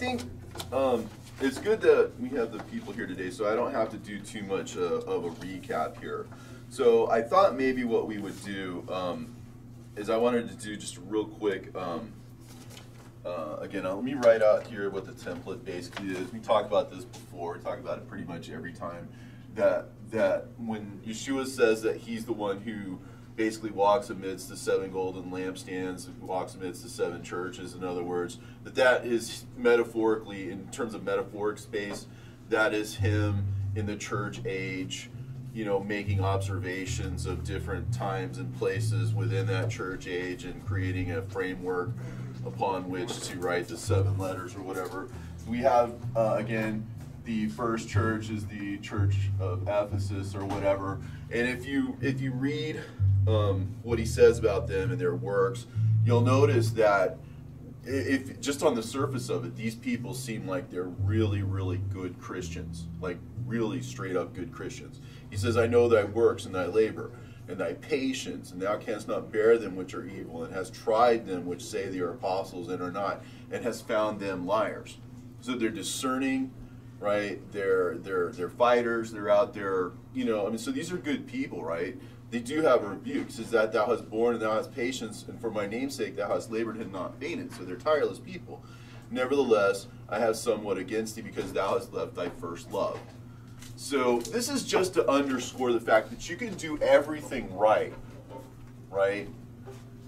think um, it's good that we have the people here today, so I don't have to do too much uh, of a recap here. So I thought maybe what we would do um, is I wanted to do just real quick. Um, uh, again, uh, let me write out here what the template basically is. We talked about this before. We talk about it pretty much every time. That that when Yeshua says that he's the one who basically walks amidst the seven golden lampstands, walks amidst the seven churches, in other words, that that is metaphorically, in terms of metaphoric space, that is him in the church age, you know, making observations of different times and places within that church age and creating a framework upon which to write the seven letters or whatever. We have, uh, again, the first church is the church of Ephesus or whatever. And if you if you read um, what he says about them and their works, you'll notice that if just on the surface of it, these people seem like they're really, really good Christians, like really straight up good Christians. He says, I know thy works and thy labor and thy patience, and thou canst not bear them which are evil, and has tried them which say they are apostles and are not, and has found them liars. So they're discerning, right? They're they're they're fighters. They're out there, you know. I mean, so these are good people, right? They do have a rebuke. It says that thou hast borne and thou hast patience, and for my name's sake thou hast labored and not fainted. So they're tireless people. Nevertheless, I have somewhat against thee because thou hast left thy first love. So this is just to underscore the fact that you can do everything right, right?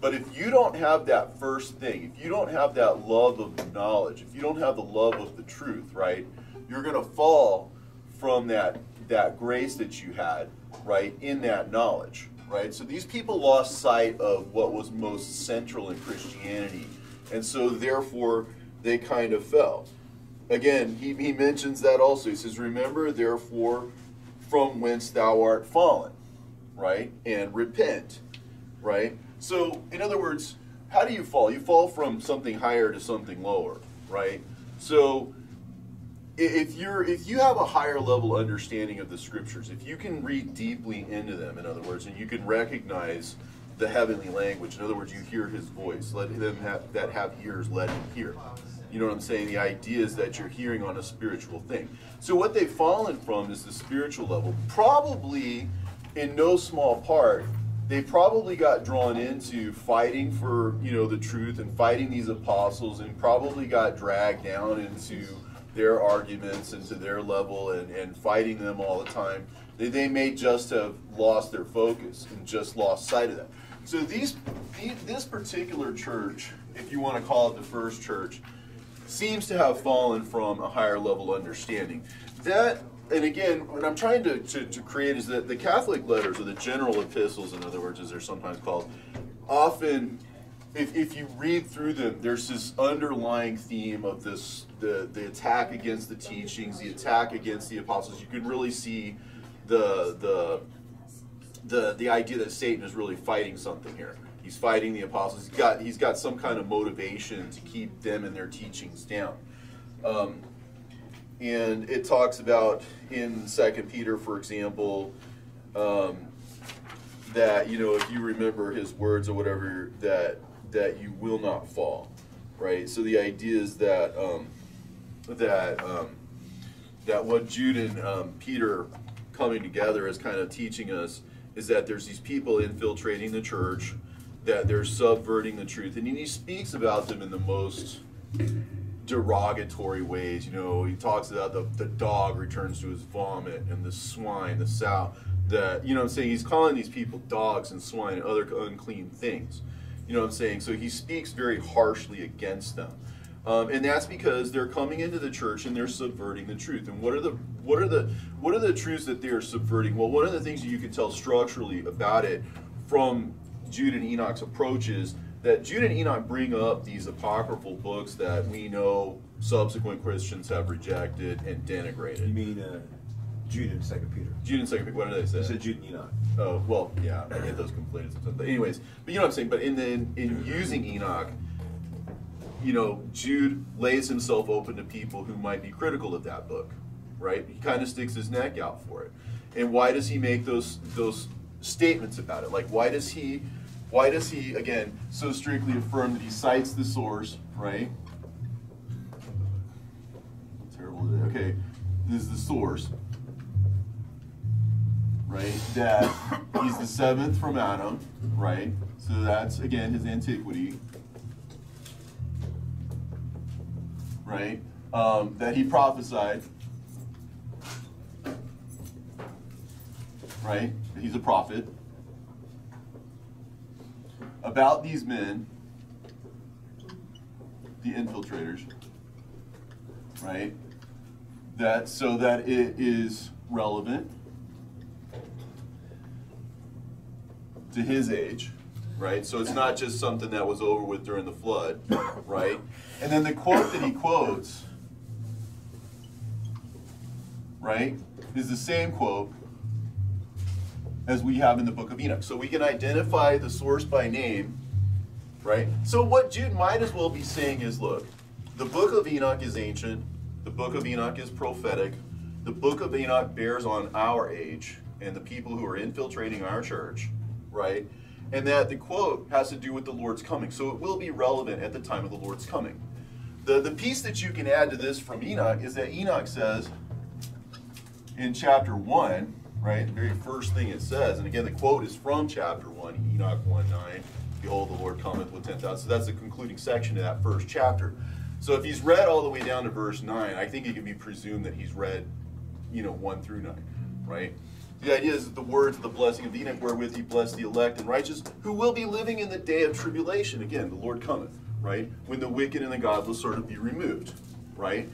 But if you don't have that first thing, if you don't have that love of knowledge, if you don't have the love of the truth, right, you're going to fall from that that grace that you had, right, in that knowledge, right? So these people lost sight of what was most central in Christianity, and so therefore they kind of fell again, he, he mentions that also. He says, Remember, therefore, from whence thou art fallen, right? And repent, right? So, in other words, how do you fall? You fall from something higher to something lower, right? So, if you're if you have a higher level understanding of the scriptures, if you can read deeply into them, in other words, and you can recognize the heavenly language, in other words, you hear His voice. Let them have that have ears, let him hear you know what I'm saying? The idea is that you're hearing on a spiritual thing. So what they've fallen from is the spiritual level. Probably, in no small part, they probably got drawn into fighting for you know the truth and fighting these apostles, and probably got dragged down into their arguments and to their level and, and fighting them all the time. They, they may just have lost their focus and just lost sight of that. So these, this particular church, if you want to call it the first church, seems to have fallen from a higher level understanding. That, and again, what I'm trying to, to, to create is that the Catholic letters, or the general epistles, in other words, as they're sometimes called, often if, if you read through them, there's this underlying theme of this the, the attack against the teachings, the attack against the apostles. You can really see the the the the idea that Satan is really fighting something here. He's fighting the apostles. He's got he's got some kind of motivation to keep them and their teachings down. Um, and it talks about in Second Peter, for example, um, that you know if you remember his words or whatever, that that you will not fall, right? So the idea is that um, that um, that what Jude and um, Peter coming together is kind of teaching us is that there's these people infiltrating the church that they're subverting the truth. And he speaks about them in the most derogatory ways. You know, he talks about the, the dog returns to his vomit and the swine, the sow. That, you know I'm saying? He's calling these people dogs and swine and other unclean things. You know what I'm saying? So he speaks very harshly against them. Um, and that's because they're coming into the church and they're subverting the truth. And what are the what are the what are the truths that they are subverting? Well, one of the things that you can tell structurally about it from Jude and Enoch's approaches that Jude and Enoch bring up these apocryphal books that we know subsequent Christians have rejected and denigrated. You mean uh, Jude and Second Peter? Jude and Second Peter. What did I say? You said Jude and Enoch. Oh well, yeah, I get those conflated sometimes. But anyways, but you know what I'm saying. But in the, in using Enoch, you know, Jude lays himself open to people who might be critical of that book, right? He kind of sticks his neck out for it. And why does he make those those statements about it? Like, why does he why does he, again, so strictly affirm that he cites the source, right? Terrible. Okay, this is the source, right? That he's the seventh from Adam, right? So that's again his antiquity, right? Um, that he prophesied, right? He's a prophet about these men, the infiltrators, right? That so that it is relevant to his age, right? So it's not just something that was over with during the flood, right? And then the quote that he quotes, right, is the same quote as we have in the book of Enoch. So we can identify the source by name, right? So what Jude might as well be saying is look, the book of Enoch is ancient, the book of Enoch is prophetic, the book of Enoch bears on our age and the people who are infiltrating our church, right? And that the quote has to do with the Lord's coming. So it will be relevant at the time of the Lord's coming. The, the piece that you can add to this from Enoch is that Enoch says in chapter 1, right? The very first thing it says, and again, the quote is from chapter 1, Enoch 1 9. Behold, the Lord cometh with 10,000. So that's the concluding section of that first chapter. So if he's read all the way down to verse 9, I think it can be presumed that he's read, you know, 1 through 9, right? The idea is that the words of the blessing of Enoch wherewith he blessed the elect and righteous, who will be living in the day of tribulation. Again, the Lord cometh, right? When the wicked and the godless sort of be removed, right?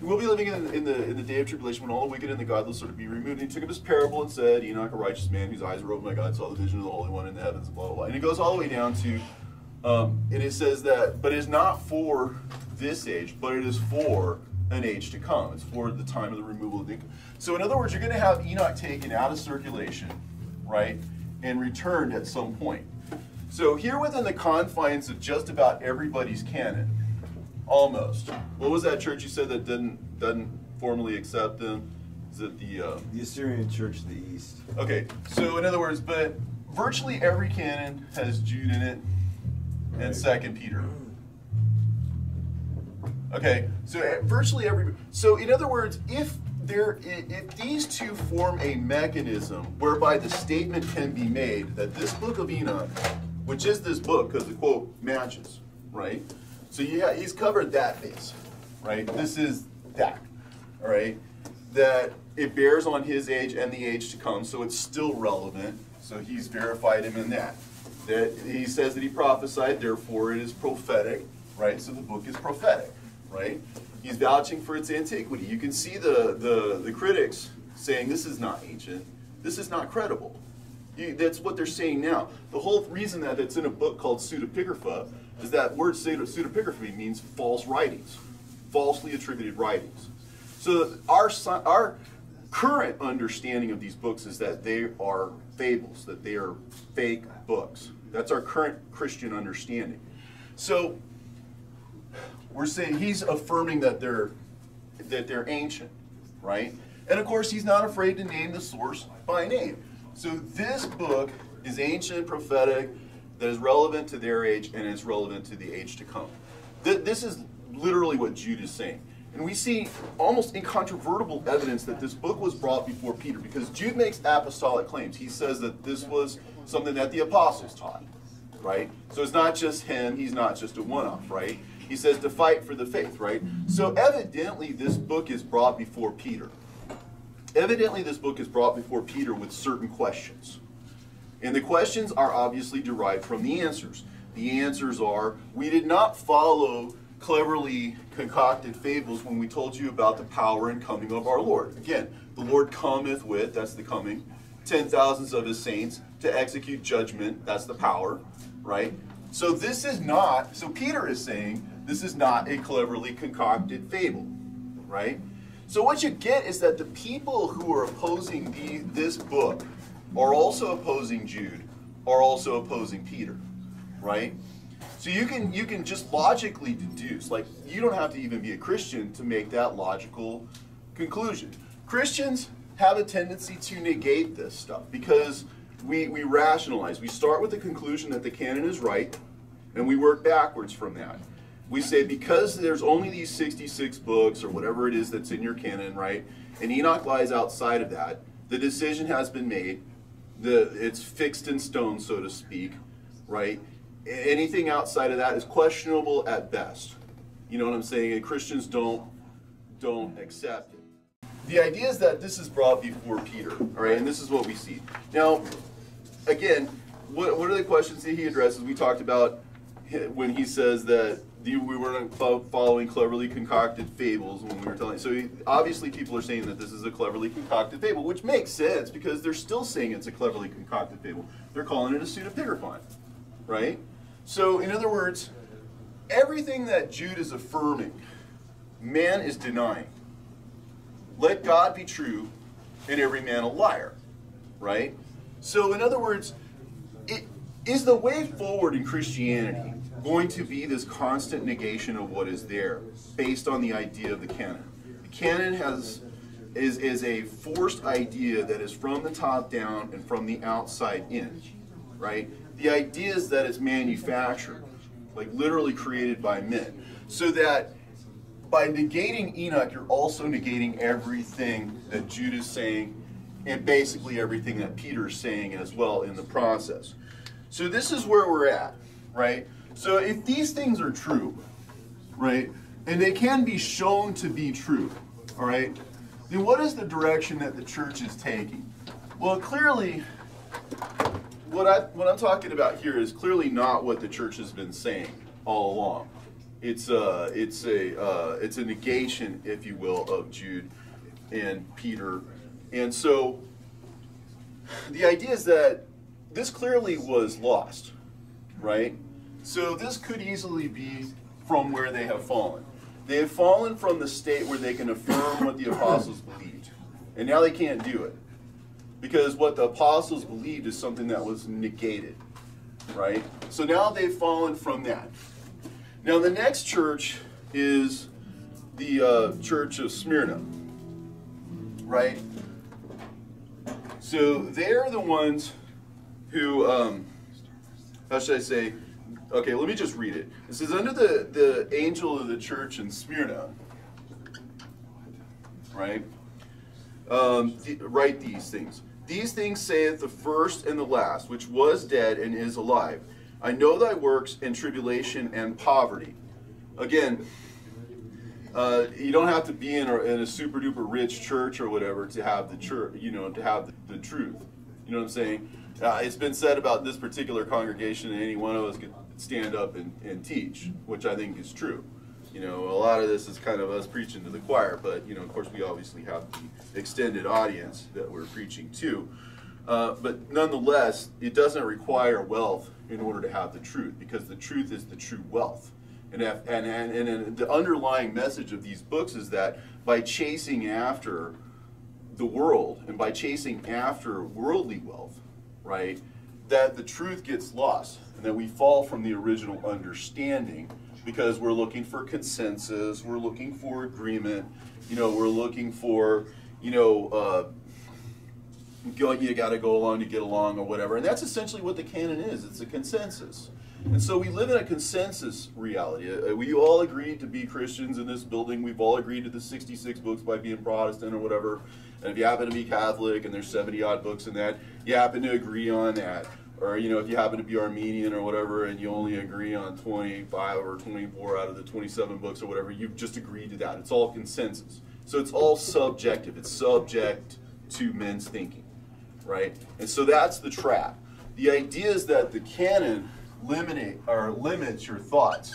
We'll be living in, in, the in the day of tribulation when all the wicked and the godless are to be removed. And he took up his parable and said, Enoch, a righteous man whose eyes were opened by God, saw the vision of the Holy One in the heavens, blah, blah, blah. And it goes all the way down to, um, and it says that, but it is not for this age, but it is for an age to come. It's for the time of the removal of the. So, in other words, you're going to have Enoch taken out of circulation, right, and returned at some point. So, here within the confines of just about everybody's canon, Almost. What was that church you said that didn't doesn't formally accept them? Is it the uh, The Assyrian Church of the East. Okay, so in other words, but virtually every canon has Jude in it and Second Peter. Okay, so virtually every. So in other words, if there, if these two form a mechanism whereby the statement can be made that this book of Enoch, which is this book, because the quote matches, right? So yeah, he's covered that base, right? This is that, all right? That it bears on his age and the age to come, so it's still relevant. So he's verified him in that. That he says that he prophesied, therefore it is prophetic, right? So the book is prophetic, right? He's vouching for its antiquity. You can see the the, the critics saying this is not ancient, this is not credible. You, that's what they're saying now. The whole reason that it's in a book called pseudepigrapha is that word pseudepigraphy means false writings, falsely attributed writings. So our our current understanding of these books is that they are fables, that they are fake books. That's our current Christian understanding. So we're saying he's affirming that they're that they're ancient, right? And of course, he's not afraid to name the source by name. So this book is ancient, prophetic, that is relevant to their age and is relevant to the age to come. Th- This is literally what Jude is saying. And we see almost incontrovertible evidence that this book was brought before Peter because Jude makes apostolic claims. He says that this was something that the apostles taught, right? So it's not just him, he's not just a one off, right? He says to fight for the faith, right? So evidently, this book is brought before Peter. Evidently, this book is brought before Peter with certain questions. And the questions are obviously derived from the answers. The answers are we did not follow cleverly concocted fables when we told you about the power and coming of our Lord. Again, the Lord cometh with, that's the coming, ten thousands of his saints to execute judgment, that's the power, right? So this is not, so Peter is saying this is not a cleverly concocted fable, right? So what you get is that the people who are opposing the, this book are also opposing Jude, are also opposing Peter, right? So you can you can just logically deduce, like you don't have to even be a Christian to make that logical conclusion. Christians have a tendency to negate this stuff because we, we rationalize. We start with the conclusion that the canon is right, and we work backwards from that. We say because there's only these 66 books or whatever it is that's in your canon, right? And Enoch lies outside of that. The decision has been made. The it's fixed in stone, so to speak, right? Anything outside of that is questionable at best. You know what I'm saying? And Christians don't don't accept it. The idea is that this is brought before Peter, all right, and this is what we see. Now, again, what, what are the questions that he addresses? We talked about when he says that the, we weren't following cleverly concocted fables when we were telling. So he, obviously, people are saying that this is a cleverly concocted fable, which makes sense because they're still saying it's a cleverly concocted fable. They're calling it a pseudepigraphon, right? So, in other words, everything that Jude is affirming, man is denying. Let God be true, and every man a liar, right? So, in other words, it is the way forward in Christianity going to be this constant negation of what is there based on the idea of the canon. The canon has is, is a forced idea that is from the top down and from the outside in, right? The idea is that it's manufactured, like literally created by men. So that by negating Enoch, you're also negating everything that Jude is saying and basically everything that Peter is saying as well in the process. So this is where we're at, right? So if these things are true, right, and they can be shown to be true, all right, then what is the direction that the church is taking? Well, clearly, what I what I'm talking about here is clearly not what the church has been saying all along. It's a it's a uh, it's a negation, if you will, of Jude and Peter, and so the idea is that this clearly was lost, right? So this could easily be from where they have fallen. They have fallen from the state where they can affirm what the apostles believed. And now they can't do it. Because what the apostles believed is something that was negated. Right? So now they've fallen from that. Now the next church is the uh, church of Smyrna. Right? So they're the ones who, um, how should I say, Okay, let me just read it. It says, Under the, the angel of the church in Smyrna, right? Um, th- write these things. These things saith the first and the last, which was dead and is alive. I know thy works and tribulation and poverty. Again, uh, you don't have to be in a, in a, super duper rich church or whatever to have the church, you know, to have the, the truth. You know what I'm saying? Uh, it's been said about this particular congregation, and any one of us could stand up and, and teach, which I think is true. You know, a lot of this is kind of us preaching to the choir, but you know, of course, we obviously have the extended audience that we're preaching to. Uh, but nonetheless, it doesn't require wealth in order to have the truth, because the truth is the true wealth. And, if, and, and, and the underlying message of these books is that by chasing after the world and by chasing after worldly wealth, right, that the truth gets lost and that we fall from the original understanding because we're looking for consensus, we're looking for agreement, you know, we're looking for, you know, uh, go, you got to go along to get along or whatever. And that's essentially what the canon is it's a consensus. And so we live in a consensus reality. Uh, we all agreed to be Christians in this building. We've all agreed to the 66 books by being Protestant or whatever. And if you happen to be Catholic and there's 70 odd books in that, you happen to agree on that or you know if you happen to be Armenian or whatever and you only agree on 25 or 24 out of the 27 books or whatever you've just agreed to that. It's all consensus. So it's all subjective. It's subject to men's thinking right? And so that's the trap. The idea is that the canon eliminate or limits your thoughts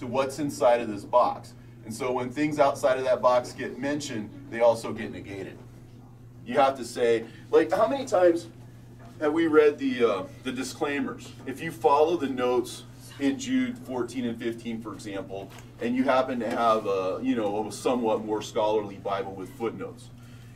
to what's inside of this box. And so when things outside of that box get mentioned they also get negated. You have to say like how many times have we read the uh, the disclaimers? If you follow the notes in Jude 14 and 15, for example, and you happen to have a you know a somewhat more scholarly Bible with footnotes,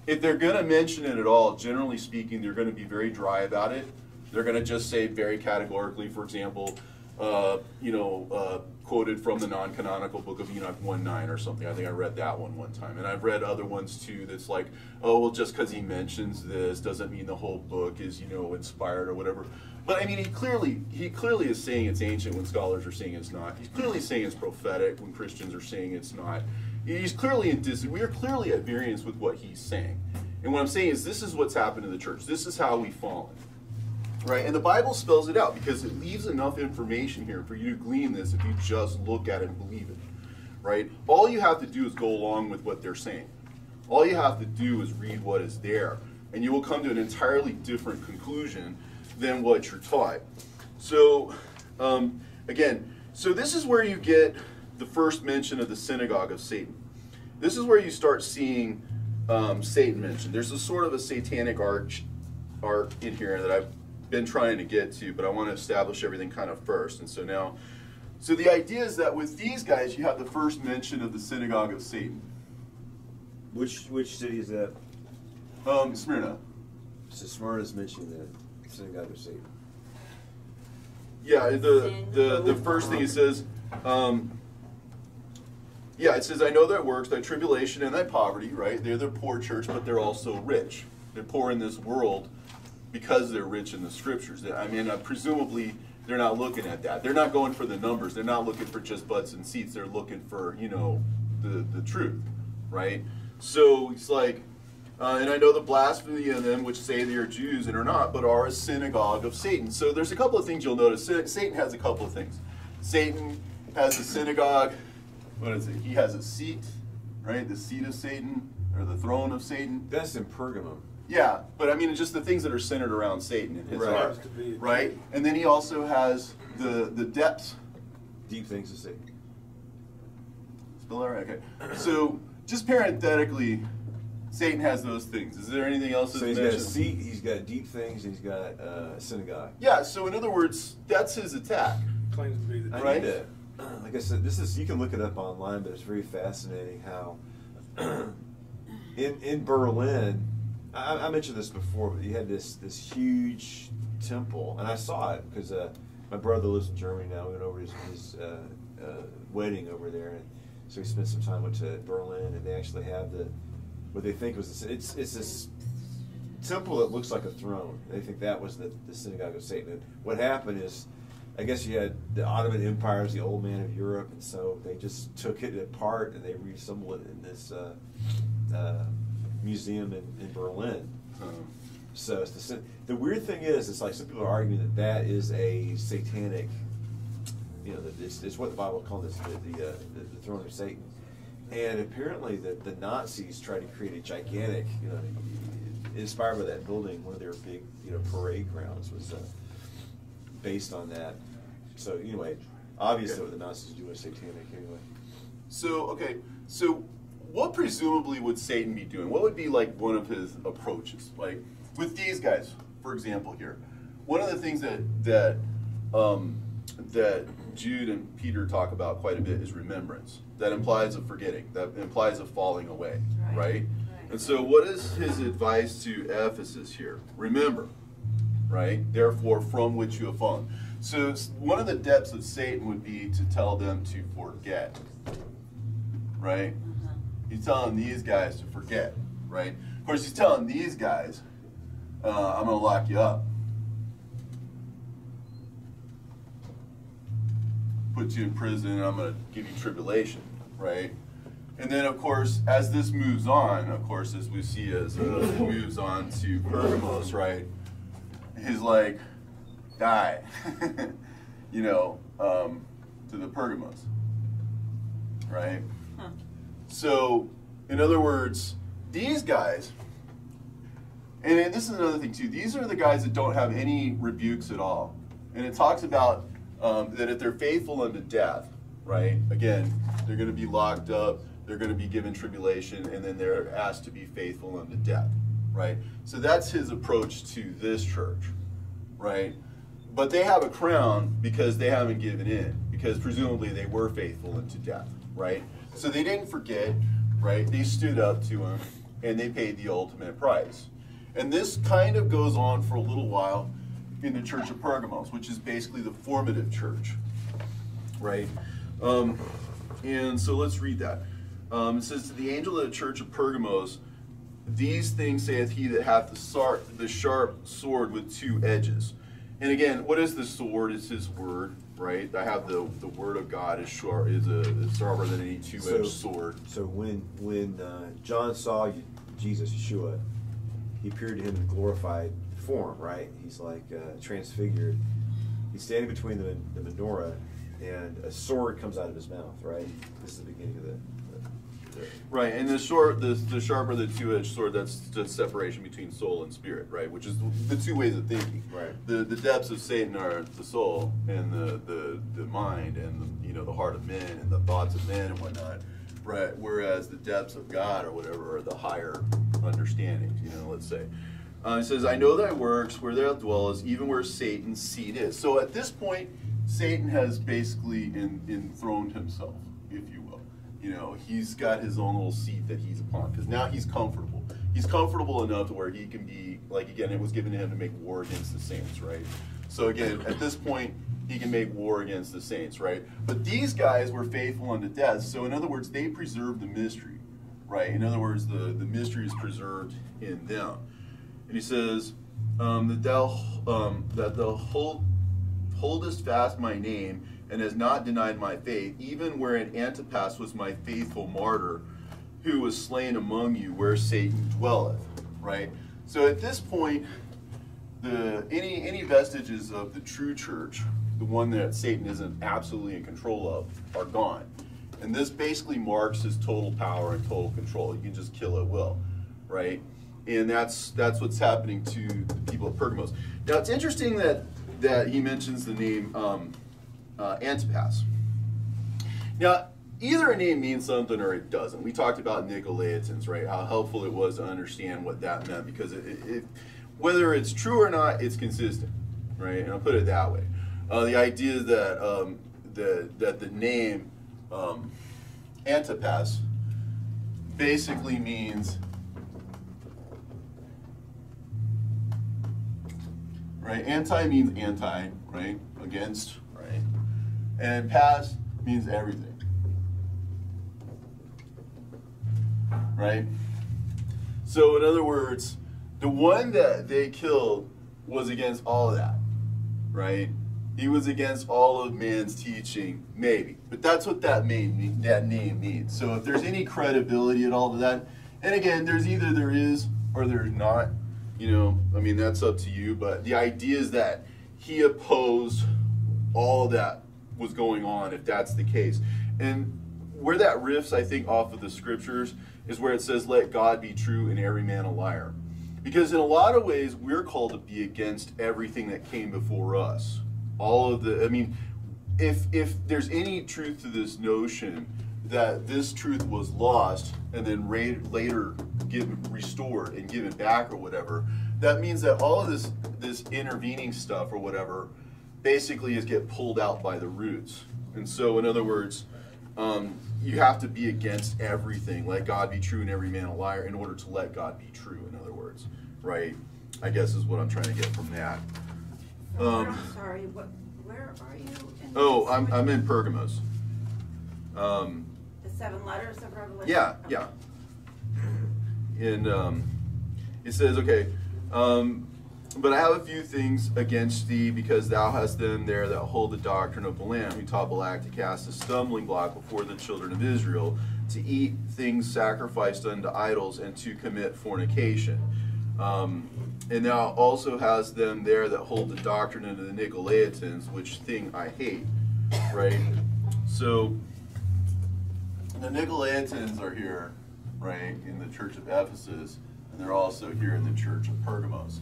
if they're going to mention it at all, generally speaking, they're going to be very dry about it. They're going to just say very categorically, for example, uh, you know, uh, quoted from the non-canonical book of Enoch 1.9 or something. I think I read that one one time. And I've read other ones too that's like, oh, well, just because he mentions this doesn't mean the whole book is, you know, inspired or whatever. But I mean, he clearly, he clearly is saying it's ancient when scholars are saying it's not. He's clearly saying it's prophetic when Christians are saying it's not. He's clearly in dis- we are clearly at variance with what he's saying. And what I'm saying is this is what's happened in the church. This is how we've fallen. Right? And the Bible spells it out because it leaves enough information here for you to glean this if you just look at it and believe it. Right? All you have to do is go along with what they're saying. All you have to do is read what is there, and you will come to an entirely different conclusion than what you're taught. So, um, again, so this is where you get the first mention of the synagogue of Satan. This is where you start seeing um, Satan mentioned. There's a sort of a satanic arch art in here that I've been trying to get to, but I want to establish everything kind of first. And so now, so the idea is that with these guys, you have the first mention of the synagogue of Satan. Which which city is that? Um, Smyrna. So Smyrna's mentioning the synagogue of Satan. Yeah, the the the first thing he says, um, yeah, it says, "I know their works, thy tribulation and thy poverty." Right? They're the poor church, but they're also rich. They're poor in this world because they're rich in the scriptures. I mean, uh, presumably they're not looking at that. They're not going for the numbers. They're not looking for just butts and seats. They're looking for you know the the truth, right? So it's like, uh, and I know the blasphemy of them which say they are Jews and are not, but are a synagogue of Satan. So there's a couple of things you'll notice. Satan has a couple of things. Satan has a synagogue. What is it? He has a seat, right? The seat of Satan or the throne of Satan. That's in Pergamum. Yeah, but I mean, it's just the things that are centered around Satan in his Right. heart, right? And then he also has the the depths. Deep things to Satan. Still all right? Okay. So just parenthetically, Satan has those things. Is there anything else? So that's he's got a seat, he's got deep things, he's got uh, synagogue. Yeah. So in other words, that's his attack. claims to be the I Right. need to, like I said, this is you can look it up online, but it's very fascinating how in in Berlin, I, I mentioned this before, but you had this this huge temple, and I saw it because uh, my brother lives in Germany now. We went over his, his uh, uh, wedding over there, and so we spent some time went to Berlin, and they actually have the what they think was this, it's it's this temple that looks like a throne. They think that was the, the synagogue of Satan. And what happened is, I guess you had the Ottoman Empire is the old man of Europe, and so they just took it apart and they reassembled it in this uh, uh, museum in, in Berlin. Um, So it's the the weird thing is, it's like some people are arguing that that is a satanic, you know, that it's, it's what the Bible calls this, the the, uh, the the throne of Satan. And apparently, the, the Nazis tried to create a gigantic, you know, inspired by that building. One of their big, you know, parade grounds was uh, based on that. So anyway, obviously, what the Nazis do is satanic. Anyway, So okay. So what presumably would Satan be doing? What would be like one of his approaches? Like with these guys, for example, here, one of the things that that um, that Jude and Peter talk about quite a bit is remembrance. That implies a forgetting. That implies a falling away, Right. right? And so, what is his advice to Ephesus here? Remember, right? Therefore, from which you have fallen. So, one of the depths of Satan would be to tell them to forget, right? He's telling these guys to forget, right? Of course, he's telling these guys, uh, I'm going to lock you up. Put you in prison, and I'm going to give you tribulation, right? And then, of course, as this moves on, of course, as we see as uh, moves on to Pergamos, right? He's like, die, you know, um, to the Pergamos, right? Huh. So, in other words, these guys, and this is another thing too, these are the guys that don't have any rebukes at all. And it talks about um, that if they're faithful unto death, right, again, they're going to be locked up, they're going to be given tribulation, and then they're asked to be faithful unto death, right? So that's his approach to this church, right? But they have a crown because they haven't given in, because presumably they were faithful unto death, right? So they didn't forget, right? They stood up to him and they paid the ultimate price. And this kind of goes on for a little while in the church of Pergamos, which is basically the formative church right? Um, and so let's read that. Um, it says, To the angel of the church of Pergamos, these things saith he that hath the, sar- the sharp sword with two edges. And again, what is the sword? It's his word, right? I have the, the word of God is sharp is a is sharper than any two edged So- sword. So when when uh, John saw Jesus, Yeshua, he appeared to him in glorified form, right? He's like uh, transfigured. He's standing between the, the menorah, and a sword comes out of his mouth, right? This is the beginning of the. Right, and the short, the, the sharper the two-edged sword, that's the separation between soul and spirit, right? Which is the two ways of thinking. Right. The the depths of Satan are the soul and the the, the mind and the, you know the heart of men and the thoughts of men and whatnot. Right. Whereas the depths of God or whatever are the higher understandings. You know, let's say. Uh, it says, "I know thy works, where thou dwellest, even where Satan's seat is." So at this point, Satan has basically in, enthroned himself, you know, he's got his own little seat that he's upon because now he's comfortable. He's comfortable enough to where he can be like again. It was given to him to make war against the saints, right? So again, at this point, he can make war against the saints, right? But these guys were faithful unto death. So in other words, they preserved the mystery, right? In other words, the the mystery is preserved in them. And he says um, that thou um, that thou hold holdest fast my name and has not denied my faith, even wherein Antipas was my faithful martyr, who was slain among you, where Satan dwelleth. Right. So at this point, the any any vestiges of the true church, the one that Satan isn't absolutely in control of, are gone. And this basically marks his total power and total control. You can just kill at will, right? And that's that's what's happening to the people of Pergamos. Now it's interesting that that he mentions the name um, uh, Antipas. Now, either a name means something or it doesn't. We talked about Nicolaitans, right? How helpful it was to understand what that meant because it, it, whether it's true or not, it's consistent, right? And I'll put it that way. Uh, the idea that um, the that the name um, Antipas basically means right? Anti means anti, right? Against? And pass means everything, right? So, in other words, the one that they killed was against all of that, right? He was against all of man's teaching, maybe, but that's what that that name means. So, if there's any credibility at all to that, and again, there's either there is or there's not. You know, I mean, that's up to you. But the idea is that he opposed all that was going on, if that's the case. And where that riffs, I think, off of the scriptures is where it says, Let God be true and every man a liar. Because in a lot of ways, we're called to be against everything that came before us. All of the, I mean, if if there's any truth to this notion that this truth was lost and then later given restored and given back or whatever, that means that all of this this intervening stuff or whatever basically is get pulled out by the roots. And so, in other words, um, you have to be against everything. Let God be true and every man a liar in order to let God be true. In other words, right? I guess is what I'm trying to get from that. Um, I'm sorry, what, where are you? in Oh. I'm I'm in Pergamos. Um, The seven letters of Revelation? Yeah, yeah. And um, it says, okay, um, but I have a few things against thee because thou hast them there that hold the doctrine of Balaam, who taught Balak to cast a stumbling block before the children of Israel, to eat things sacrificed unto idols, and to commit fornication. Um, and thou also hast them there that hold the doctrine of the Nicolaitans, which thing I hate. Right? So the Nicolaitans are here, right, in the church of Ephesus, and they're also here in the church of Pergamos.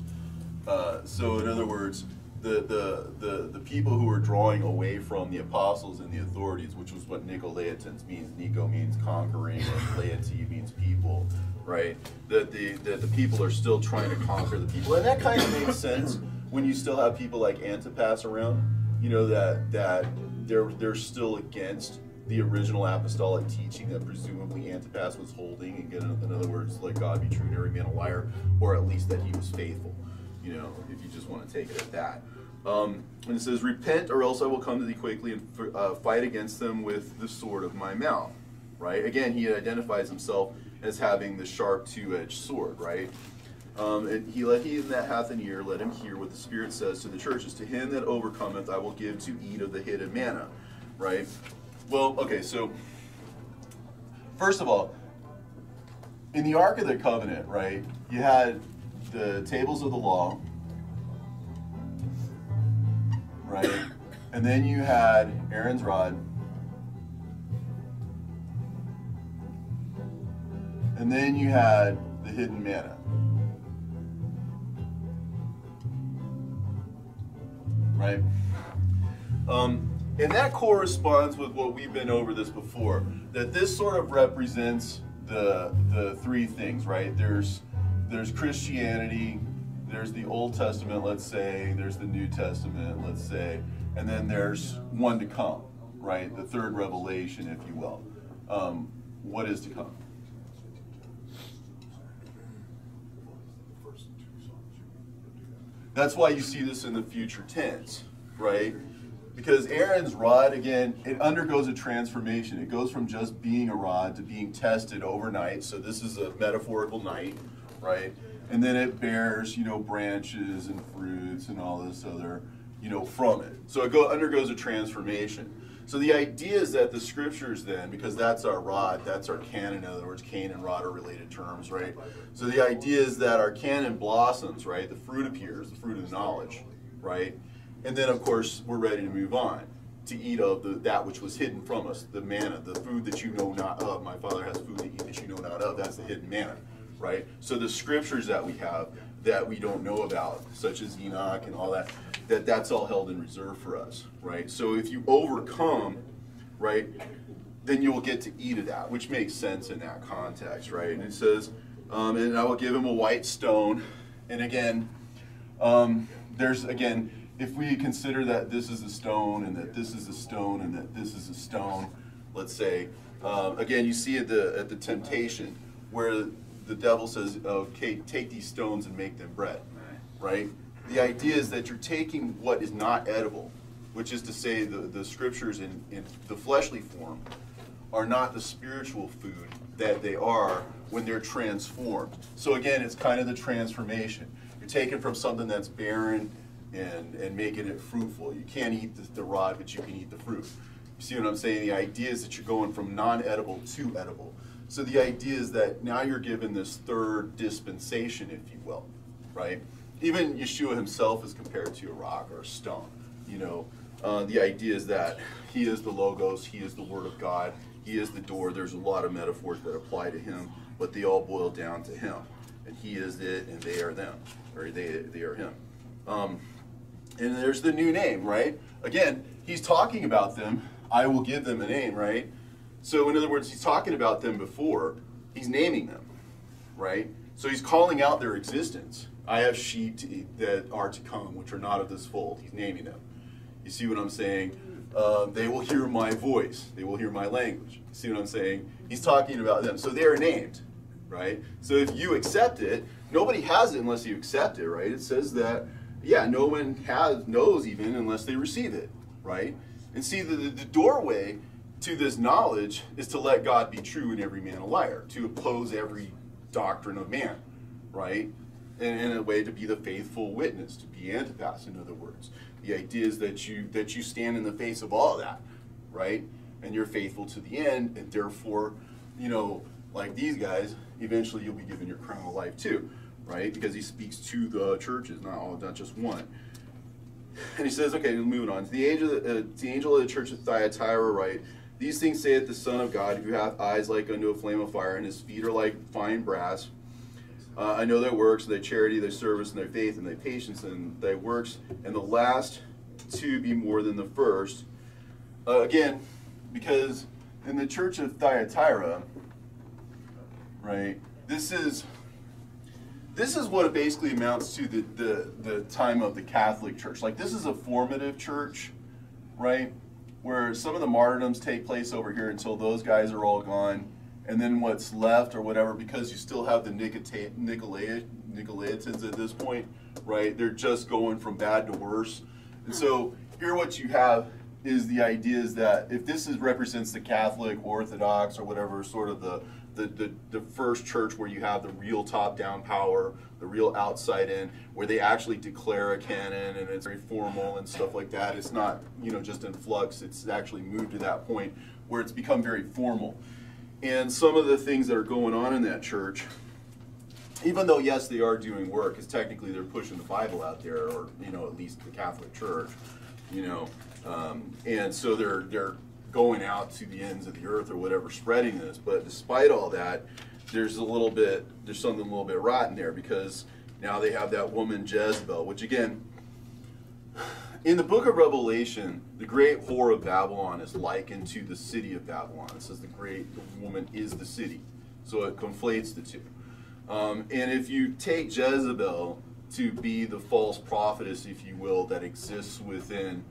Uh, so, in other words, the, the, the, the people who are drawing away from the apostles and the authorities, which was what Nicolaitans means. Nico means conquering, and laity means people, right? That the, that the people are still trying to conquer the people. And that kind of makes sense when you still have people like Antipas around, you know, that, that they're, they're still against the original apostolic teaching that presumably Antipas was holding, and in other words, let God be true and every man a liar, or at least that he was faithful. You know, if you just want to take it at that. Um, and it says, Repent, or else I will come to thee quickly and uh, fight against them with the sword of my mouth. Right? Again, he identifies himself as having the sharp two edged sword, right? Um, and he let he that hath an ear, let him hear what the Spirit says to the churches. To him that overcometh, I will give to eat of the hidden manna, right? Well, okay, so first of all, in the Ark of the Covenant, right, you had the tables of the law, right? And then you had Aaron's rod. And then you had the hidden manna. Right? Um, and that corresponds with what we've been over this before. That this sort of represents the the three things, right? There's there's Christianity, there's the Old Testament, let's say, there's the New Testament, let's say, and then there's one to come, right? The third revelation, if you will. Um, what is to come? That's why you see this in the future tense, right? Because Aaron's rod, again, it undergoes a transformation. It goes from just being a rod to being tested overnight. So this is a metaphorical night, right? And then it bears, you know, branches and fruits and all this other, you know, from it. So it go, undergoes a transformation. So the idea is that the scriptures then, because that's our rod, that's our canon, in other words, cane and rod are related terms, right? So the idea is that our canon blossoms, right? The fruit appears, the fruit of knowledge, right? And then, of course, we're ready to move on to eat of the, that which was hidden from us, the manna, the food that you know not of. My Father has food to eat that you know not of. That's the hidden manna, right? So the scriptures that we have that we don't know about, such as Enoch and all that, that that's all held in reserve for us, right? So if you overcome, right, then you will get to eat of that, which makes sense in that context, right? And it says, um, and I will give him a white stone. And again, um, there's again, if we consider that this is a stone and that this is a stone and that this is a stone, let's say, um, again, you see at the at the temptation where the devil says, oh, "Okay, take these stones and make them bread," right? The idea is that you're taking what is not edible, which is to say, the the scriptures in in the fleshly form are not the spiritual food that they are when they're transformed. So again, it's kind of the transformation. You're taking from something that's barren and, and making it fruitful. You can't eat the, the rod, but you can eat the fruit. You see what I'm saying? The idea is that you're going from non-edible to edible. So the idea is that now you're given this third dispensation, if you will, right? Even Yeshua himself is compared to a rock or a stone. You know, uh, the idea is that he is the logos, he is the word of God, he is the door. There's a lot of metaphors that apply to him, but they all boil down to him. And he is it, and they are them, or they, they are him. Um, and there's the new name, right? Again, he's talking about them. I will give them a name, right? So, in other words, he's talking about them before. He's naming them, right? So he's calling out their existence. I have sheep that are to come, which are not of this fold. He's naming them. You see what I'm saying? Uh, they will hear my voice. They will hear my language. You See what I'm saying? He's talking about them. So they are named, right? So if you accept it, nobody has it unless you accept it, right? It says that, yeah, no one has knows even unless they receive it, right? And see, the, the doorway to this knowledge is to let God be true and every man a liar, to oppose every doctrine of man, right? And in a way to be the faithful witness, to be Antipas, in other words. The idea is that you that you stand in the face of all of that, right? And you're faithful to the end, and therefore, you know, like these guys, eventually you'll be given your crown of life too, right? Because he speaks to the churches, not all, not just one. And he says, okay, moving on. To the angel, uh, the angel of the church of Thyatira, write, These things saith the Son of God, who hath eyes like unto a flame of fire, and his feet are like fine brass. Uh, I know their works, their charity, their service, and their faith, and their patience, and thy works, and the last to be more than the first. Uh, again, because in the church of Thyatira, right, this is this is what it basically amounts to the, the, the time of the Catholic Church. Like this is a formative church, right? Where some of the martyrdoms take place over here until those guys are all gone. And then what's left or whatever, because you still have the Nicolaitan, Nicolaitans at this point, right? They're just going from bad to worse. And so here what you have is the idea is that if this is represents the Catholic, Orthodox, or whatever sort of the the, the, the first church where you have the real top down power, the real outside in, where they actually declare a canon and it's very formal and stuff like that. It's not, you know, just in flux, it's actually moved to that point where it's become very formal. And some of the things that are going on in that church, even though yes, they are doing work, because technically they're pushing the Bible out there, or you know, at least the Catholic Church, you know, um, and so they're they're going out to the ends of the earth or whatever, spreading this. But despite all that, there's a little bit, there's something a little bit rotten there because now they have that woman Jezebel, which again, in the book of Revelation, the great whore of Babylon is likened to the city of Babylon. It says the great woman is the city. So it conflates the two. Um, and if you take Jezebel to be the false prophetess, if you will, that exists within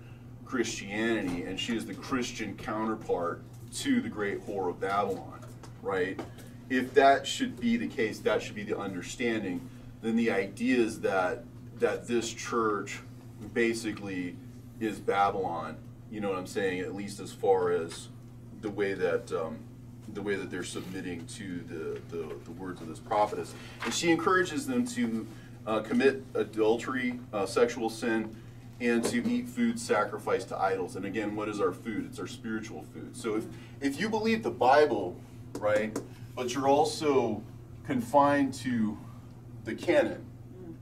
Christianity, and she is the Christian counterpart to the great whore of Babylon, right? If that should be the case, that should be the understanding, then the idea is that that this church basically is Babylon. You know what I'm saying? At least as far as the way that um, the way that they're submitting to the, the, the, words of this prophetess. And she encourages them to uh, commit adultery, uh, sexual sin, and to eat food sacrificed to idols. And again, what is our food? It's our spiritual food. So if, if you believe the Bible, right, but you're also confined to the canon,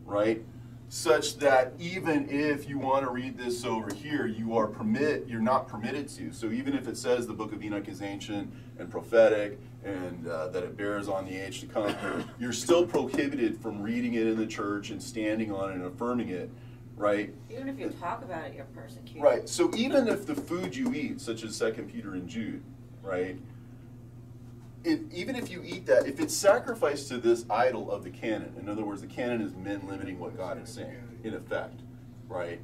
right? Such that even if you want to read this over here, you are permit you're not permitted to. So even if it says the book of Enoch is ancient and prophetic and uh, that it bears on the age to come, you're still prohibited from reading it in the church and standing on it and affirming it right? Even if you talk about it, you're persecuted. Right. So even if the food you eat, such as Second Peter and Jude, right? If, even if you eat that, if it's sacrificed to this idol of the canon, in other words, the canon is men limiting what God is saying, in effect, right?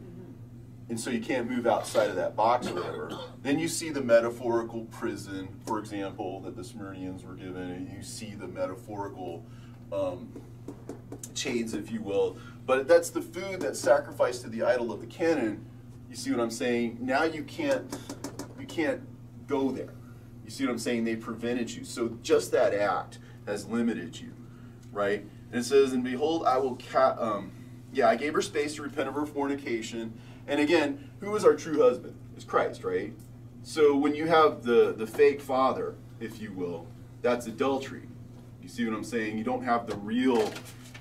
And so you can't move outside of that box or whatever. Then you see the metaphorical prison, for example, that the Smyrnians were given, and you see the metaphorical um, chains, if you will, but that's the food that's sacrificed to the idol of the canon. You see what I'm saying? Now you can't you can't go there. You see what I'm saying? They prevented you. So just that act has limited you, right? And it says, "And behold, I will ca- um, yeah, I gave her space to repent of her fornication." And again, who is our true husband? Is Christ, right? So when you have the the fake father, if you will, that's adultery. You see what I'm saying? You don't have the real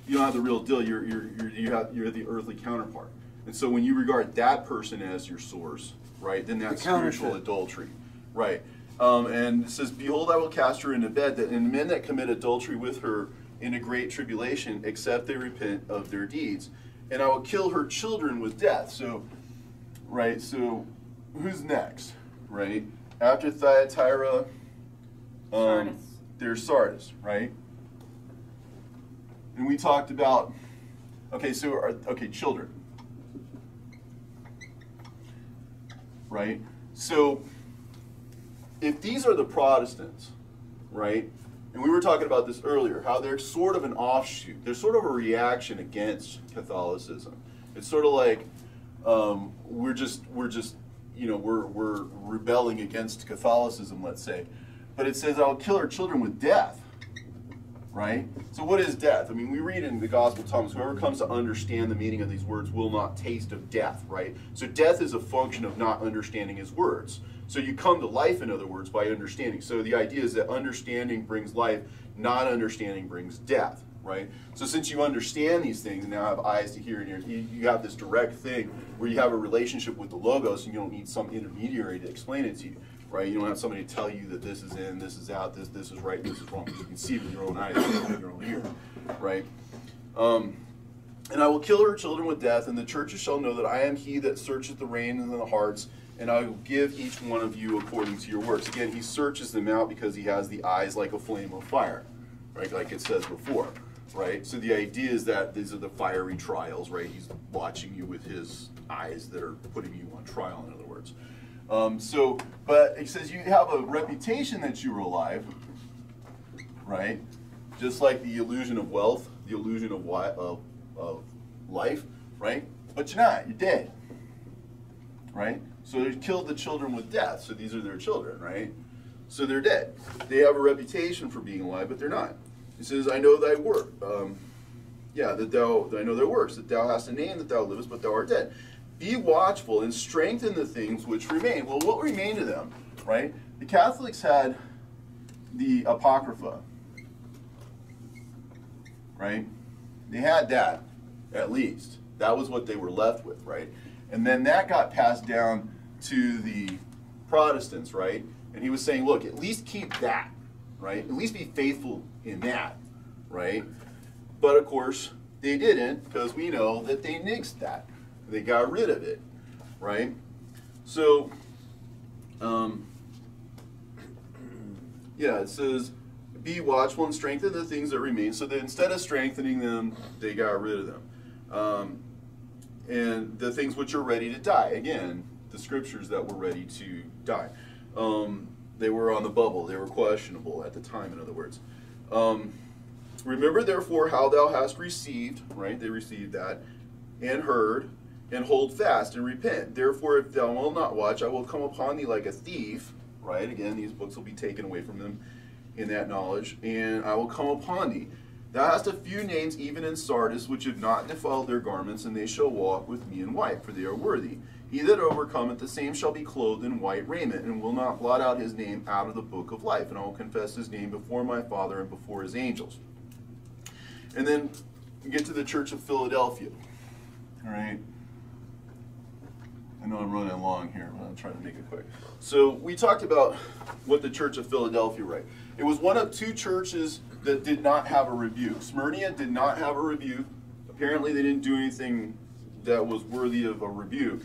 you don't have the real deal. You're, you're, you're, you have, you're the earthly counterpart. And so when you regard that person as your source, right, then that's spiritual adultery. Right. Um, and it says, Behold, I will cast her into bed, that, and men that commit adultery with her in a great tribulation, except they repent of their deeds. And I will kill her children with death. So, right, so who's next? Right? After Thyatira, um, Sardis. there's Sardis, right? and we talked about okay so our, okay children right so if these are the protestants right and we were talking about this earlier how they're sort of an offshoot they're sort of a reaction against catholicism. It's sort of like um, we're just we're just you know we're we're rebelling against catholicism let's say. But it says i'll kill our children with death right? So what is death? I mean, we read in the Gospel of Thomas, whoever comes to understand the meaning of these words will not taste of death, right? So death is a function of not understanding his words. So you come to life, in other words, by understanding. So the idea is that understanding brings life, not understanding brings death, right? So since you understand these things and now have eyes to hear and ears, you, you have this direct thing where you have a relationship with the Logos and you don't need some intermediary to explain it to you right? You don't have somebody to tell you that this is in, this is out, this this is right, this is wrong. You can see with your own eyes, with your own ear, right? Um, and I will kill her children with death, and the churches shall know that I am he that searcheth the reins and the hearts, and I will give each one of you according to your works. Again, he searches them out because he has the eyes like a flame of fire, right? Like it says before, right? So the idea is that these are the fiery trials, right? He's watching you with his eyes that are putting you on trial. Um, so, but he says you have a reputation that you were alive, right? Just like the illusion of wealth, the illusion of, of, of life, right? But you're not, you're dead, right? So they killed the children with death. So these are their children, right? So they're dead. They have a reputation for being alive, but they're not. He says, I know thy work. Um, yeah, that thou, that I know their works, that thou hast a name, that thou livest, but thou art dead. Be watchful and strengthen the things which remain. Well, what remained to them, right? The Catholics had the Apocrypha, right? They had that, at least. That was what they were left with, right? And then that got passed down to the Protestants, right? And he was saying, look, at least keep that, right? At least be faithful in that, right? But of course, they didn't because we know that they nixed that. They got rid of it, right? So, um, yeah, it says, be watchful and strengthen the things that remain. So that instead of strengthening them, they got rid of them. Um, and the things which are ready to die. Again, the scriptures that were ready to die. Um, they were on the bubble. They were questionable at the time, in other words. Um, Remember therefore how thou hast received, right? They received that, and heard, and hold fast and repent. Therefore, if thou wilt not watch, I will come upon thee like a thief, right? Again, these books will be taken away from them in that knowledge, and I will come upon thee. Thou hast a few names even in Sardis which have not defiled their garments, and they shall walk with me in white, for they are worthy. He that overcometh, the same shall be clothed in white raiment, and will not blot out his name out of the book of life. And I will confess his name before my Father and before his angels. And then get to the Church of Philadelphia. All right. I know I'm running long here, but I'm trying to make it quick. So we talked about what the Church of Philadelphia, right? It was one of two churches that did not have a rebuke. Smyrna did not have a rebuke. Apparently, they didn't do anything that was worthy of a rebuke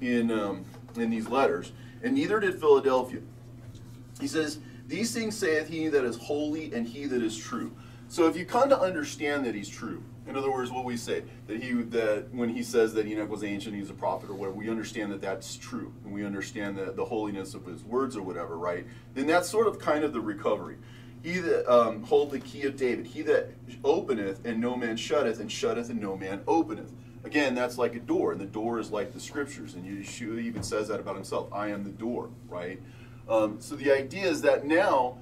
in um, in these letters, and neither did Philadelphia. He says, "These things saith he that is holy and he that is true." So if you come to understand that he's true, in other words, what we say that he that when he says that Enoch was ancient, he's a prophet or whatever, we understand that that's true, and we understand the, the holiness of his words or whatever, right? Then that's sort of kind of the recovery. He that um, hold the key of David, he that openeth and no man shutteth, and shutteth and no man openeth. Again, that's like a door, and the door is like the scriptures, and Yeshua even says that about himself. I am the door, right? Um, so the idea is that now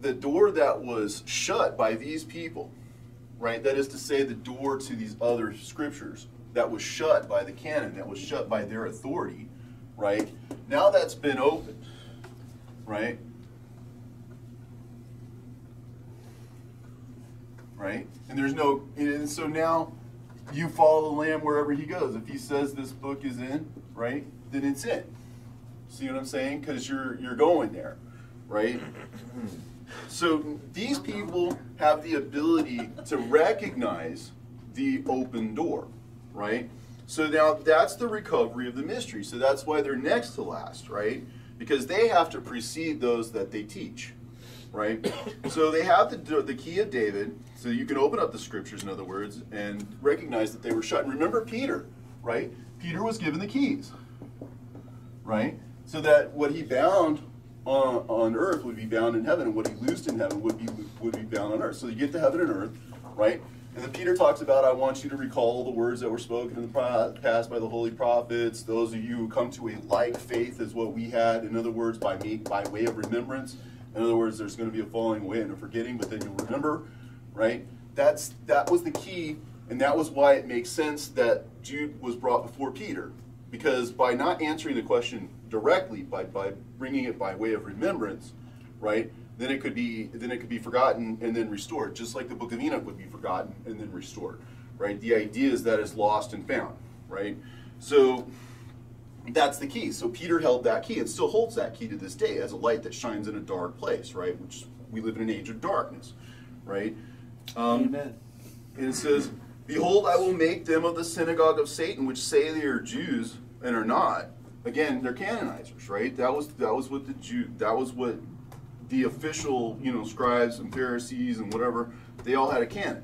the door that was shut by these people, right? That is to say, the door to these other scriptures that was shut by the canon, that was shut by their authority, right? Now that's been opened, right? Right? And there's no, and so now you follow the Lamb wherever he goes. If he says this book is in, right, then it's in. See what I'm saying? Because you're you're going there, right? So these people have the ability to recognize the open door, right? So now that's the recovery of the mystery. So that's why they're next to last, right? Because they have to precede those that they teach, right? so they have the, the key of David, so you can open up the scriptures, in other words, and recognize that they were shut. And remember Peter, right? Peter was given the keys, right? So that what he bound on, on earth would be bound in heaven, and what he loosed in heaven would be would be bound on earth. So you get to heaven and earth, right? And then Peter talks about, I want you to recall the words that were spoken in the past by the holy prophets. Those of you who come to a like faith as what we had. In other words, by me, by way of remembrance. In other words, there's going to be a falling away and a forgetting, but then you'll remember, right? That's that was the key, and that was why it makes sense that Jude was brought before Peter, because by not answering the question directly, by by bringing it by way of remembrance, right? Then it could be then it could be forgotten and then restored, just like the Book of Enoch would be forgotten and then restored, right? The idea is that it's lost and found, right? So that's the key. So Peter held that key and still holds that key to this day as a light that shines in a dark place, right? Which we live in an age of darkness, right? Um, Amen. And it says, Behold, I will make them of the synagogue of Satan, which say they are Jews and are not. Again, they're canonizers, right? That was that was what the Jew that was what the official, you know, scribes and Pharisees and whatever, they all had a canon,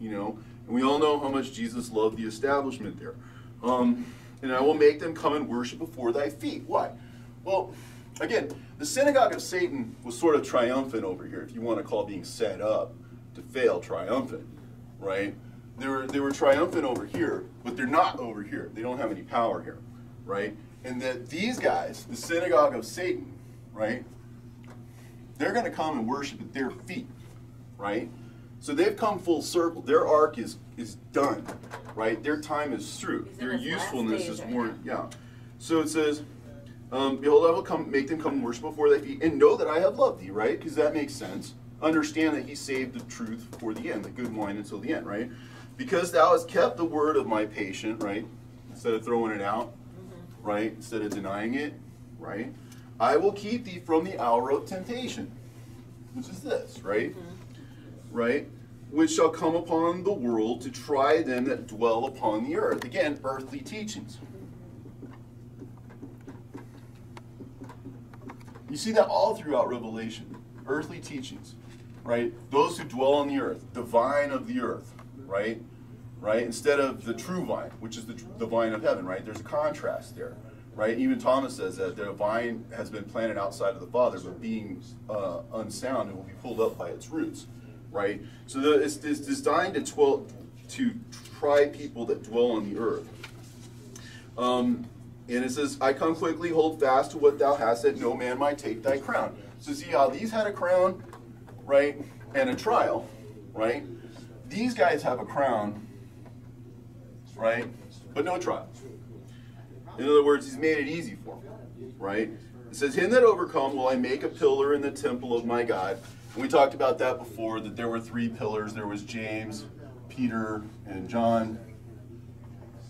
you know. And we all know how much Jesus loved the establishment there. Um, and I will make them come and worship before thy feet. Why? Well, again, the synagogue of Satan was sort of triumphant over here, if you want to call being set up to fail triumphant, right? They were, they were triumphant over here, but they're not over here. They don't have any power here, right? And that these guys, the synagogue of Satan, right? They're going to come and worship at their feet, right? So they've come full circle. Their arc is is done, right? Their time is through. Their usefulness is more, yeah. So it says, um, Behold, I will come, make them come and worship before thy feet, and know that I have loved thee, right? Because that makes sense. Understand that he saved the truth for the end, the good wine until the end, right? Because thou hast kept the word of my patient, right? Instead of throwing it out, right? Instead of denying it, right? I will keep thee from the hour of temptation, which is this, right? Mm-hmm. Right? Which shall come upon the world to try them that dwell upon the earth. Again, earthly teachings. You see that all throughout Revelation. Earthly teachings, right? Those who dwell on the earth, divine of the earth, right? Right? Instead of the true vine, which is the, the vine of heaven, right? There's a contrast there, right? Even Thomas says that the vine has been planted outside of the Father, but being uh, unsound, it will be pulled up by its roots, right? So the, it's, it's designed to, to try people that dwell on the earth. Um, and it says, I come quickly, hold fast to what thou hast, that no man might take thy crown. So see how these had a crown, right? And a trial, right? These guys have a crown, right? But no trial. In other words, he's made it easy for them, right? It says, Him that overcome will I make a pillar in the temple of my God. And we talked about that before, that there were three pillars. There was James, Peter, and John,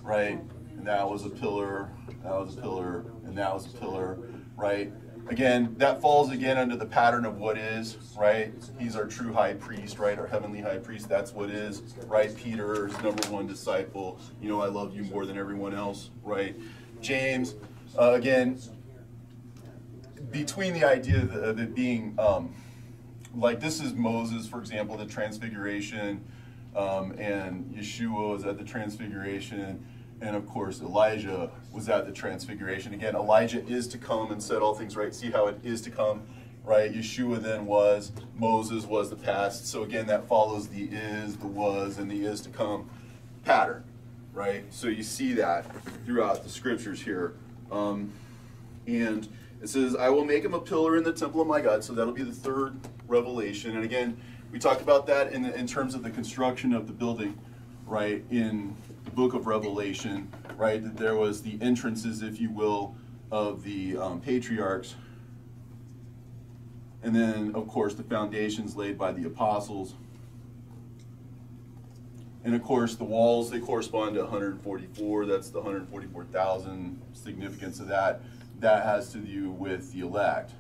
right? And that was a pillar, that was a pillar, and that was a pillar, right? Again, that falls again under the pattern of what is, right? He's our true high priest, right? Our heavenly high priest, that's what is, right? Peter is number one disciple. You know, I love you more than everyone else, right? James, uh, again, between the idea of, it being um, like this is Moses, for example, the transfiguration, um, and Yeshua was at the transfiguration, and of course Elijah was at the transfiguration. Again, Elijah is to come and set all things right. See how it is to come, right? Yeshua then was, Moses was the past. So again, that follows the is, the was, and the is to come pattern, right? So you see that throughout the scriptures here. Um, and it says, I will make him a pillar in the temple of my God. So that'll be the third revelation. And again, we talked about that in, in terms of the construction of the building, right, in the book of Revelation, right? That there was the entrances, if you will, of the um, patriarchs. And then, of course, the foundations laid by the apostles. And of course, the walls, they correspond to 144. That's the 144,000 significance of that. That has to do with the elect,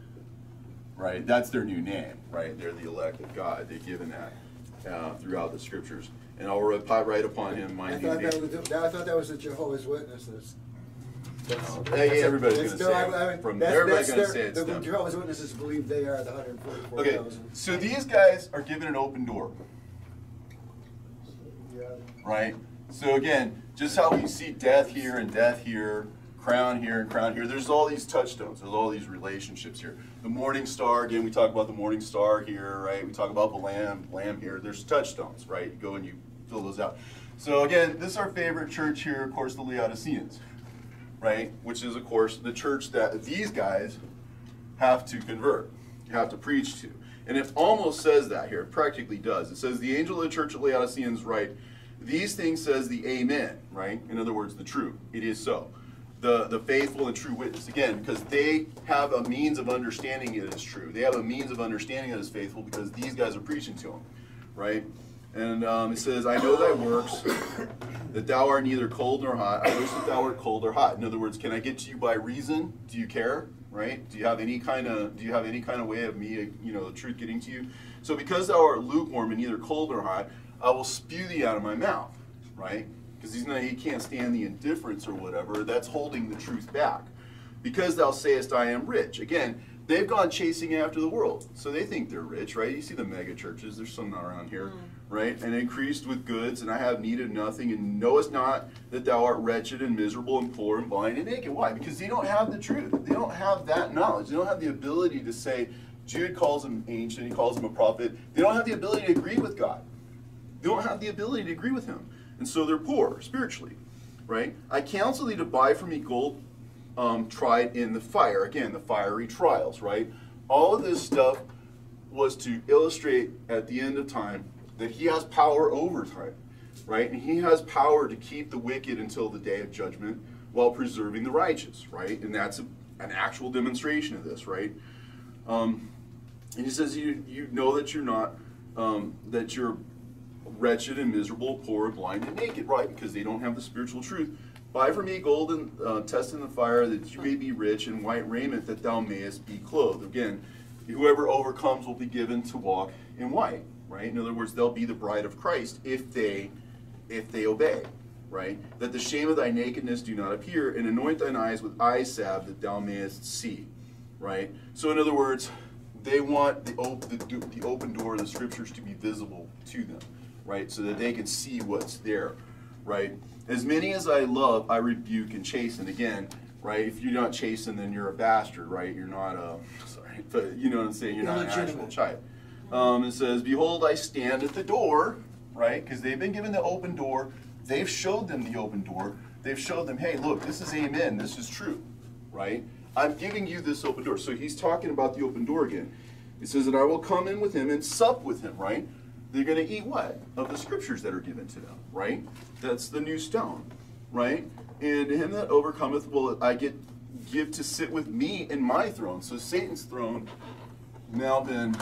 right? That's their new name, right? They're the elect of God. They've given that uh, throughout the scriptures. And I'll write upon him my I thought that was, the- I thought that was the Jehovah's Witnesses. Everybody's That's- gonna say no, I- I- From that's- everybody's that's gonna their- say it's The them. Jehovah's Witnesses believe they are the hundred and forty-four Okay, thousand. so these guys are given an open door. right? So again, just how we see death here and death here, crown here and crown here, there's all these touchstones, there's all these relationships here. The morning star, again, we talk about the morning star here, right? We talk about the lamb, lamb here. There's touchstones, right? You go and you fill those out. So again, this is our favorite church here, of course, the Laodiceans, right? Which is, of course, the church that these guys have to convert, you have to preach to. And it almost says that here, it practically does. It says, The angel of the church of Laodiceans write, These things says the Amen, right? In other words, the true. It is so. The, the faithful and true witness. Again, because they have a means of understanding it is true. They have a means of understanding it is faithful because these guys are preaching to them, right? And um, it says, I know thy works, that thou art neither cold nor hot. I wish that thou art cold or hot. In other words, can I get to you by reason? Do you care? Right? Do you have any kind of do you have any kind of way of me, you know, the truth getting to you? So because thou art lukewarm and neither cold nor hot, I will spew thee out of my mouth. Right? Because he's not he can't stand the indifference or whatever. That's holding the truth back. Because thou sayest I am rich. Again, they've gone chasing after the world. So they think they're rich, right? You see the mega churches, there's some around here, mm. right? And increased with goods, and I have need of nothing, and knowest not that thou art wretched and miserable and poor and blind and naked. Why? Because they don't have the truth. They don't have that knowledge. They don't have the ability to say, Jude calls him ancient, he calls him a prophet. They don't have the ability to agree with God. They don't have the ability to agree with him. And so they're poor spiritually, right? I counsel thee to buy from me gold um, tried in the fire. Again, the fiery trials, right? All of this stuff was to illustrate at the end of time that he has power over time, right? And he has power to keep the wicked until the day of judgment while preserving the righteous, right? And that's a, an actual demonstration of this, right? Um, and he says, you, you know that you're not, um, that you're wretched and miserable, poor, blind, and naked, right? Because they don't have the spiritual truth. Buy from me gold and uh, test in the fire, that you may be rich, and white raiment, that thou mayest be clothed. Again, whoever overcomes will be given to walk in white, right? In other words, they'll be the bride of Christ if they, if they obey, right? That the shame of thy nakedness do not appear, and anoint thine eyes with eye salve, that thou mayest see, right? So, in other words, they want the, op- the, the open door of the scriptures to be visible to them, right? So that they can see what's there, right? As many as I love, I rebuke and chasten. Again, right? If you're not chastened, then you're a bastard, right? You're not a, sorry, but you know what I'm saying? You're not an actual child. Um, it says, Behold, I stand at the door, right? Because they've been given the open door. They've showed them the open door. They've showed them, hey, look, this is amen. This is true, right? I'm giving you this open door. So he's talking about the open door again. He says that I will come in with him and sup with him, right? They're going to eat what? Of the scriptures that are given to them, right? That's the new stone, right? And him that overcometh will I get give to sit with me in my throne. So Satan's throne now been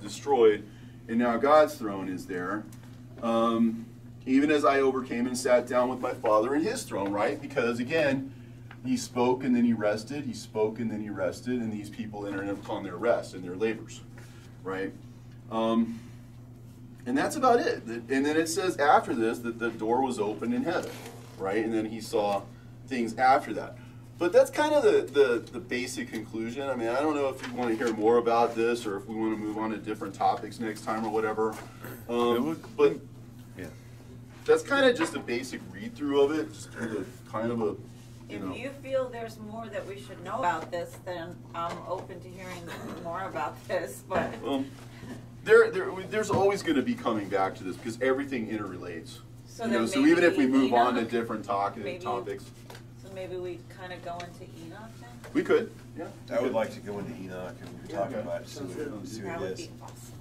destroyed, and now God's throne is there. Um, even as I overcame and sat down with my Father in His throne, right? Because again, He spoke and then He rested. He spoke and then He rested, and these people entered upon their rest and their labors, right? Um, and that's about it. And then it says after this that the door was opened in heaven, right? And then He saw things after that. But that's kind of the, the, the basic conclusion. I mean, I don't know if you want to hear more about this or if we want to move on to different topics next time or whatever. Um, would- but Yeah. that's kind of just a basic read through of it, just kind of, kind of a, you If you feel there's more that we should know about this, then I'm open to hearing more about this, but. Um, there, there, there's always going to be coming back to this because everything interrelates. So you know, so even if we move on to different talk, uh, maybe- topics, So maybe we kind of go into Enoch then? we could. Yeah. we I would like to go into Enoch and talk okay. about it, see Sounds what, see That what would be awesome.